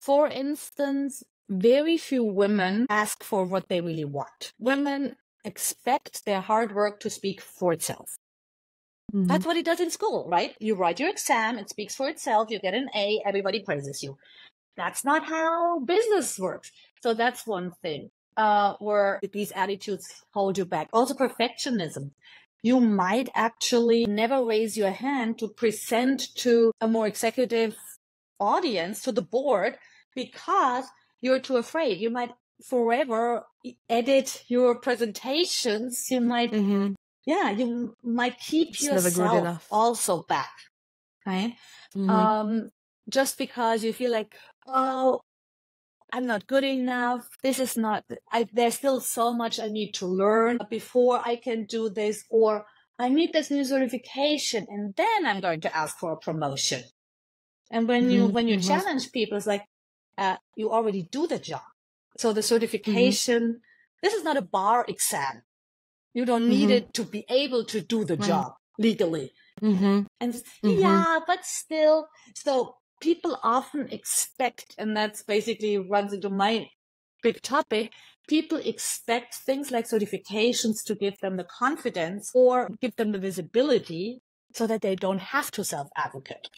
For instance, very few women ask for what they really want. Women expect their hard work to speak for itself. Mm-hmm. That's what it does in school, right? You write your exam, it speaks for itself, you get an A, everybody praises you. That's not how business works. So that's one thing uh, where these attitudes hold you back. Also, perfectionism. You might actually never raise your hand to present to a more executive audience, to the board, because you're too afraid. You might forever edit your presentations. You might mm-hmm yeah, you might keep it's yourself also back, right? Mm-hmm. Um, just because you feel like, oh, I'm not good enough. This is not, I, there's still so much I need to learn before I can do this, or I need this new certification and then I'm going to ask for a promotion. And when you, when you challenge people, it's like, uh, you already do the job. So the mm-hmm. certification, this is not a bar exam. You don't need mm-hmm. it to be able to do the right. job legally. Mm-hmm. And yeah, but still, so people often expect, and that's basically runs into my big topic. People expect things like certifications to give them the confidence or give them the visibility so that they don't have to self advocate.